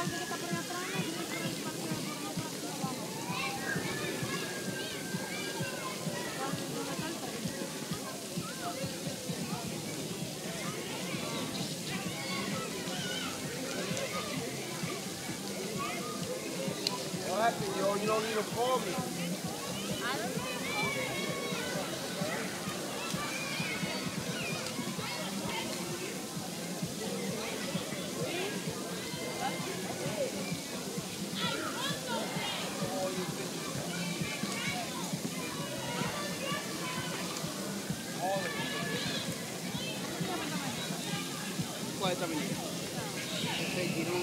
What happened, yo? You don't need call me I don't know. को मिलेगा गिरूँ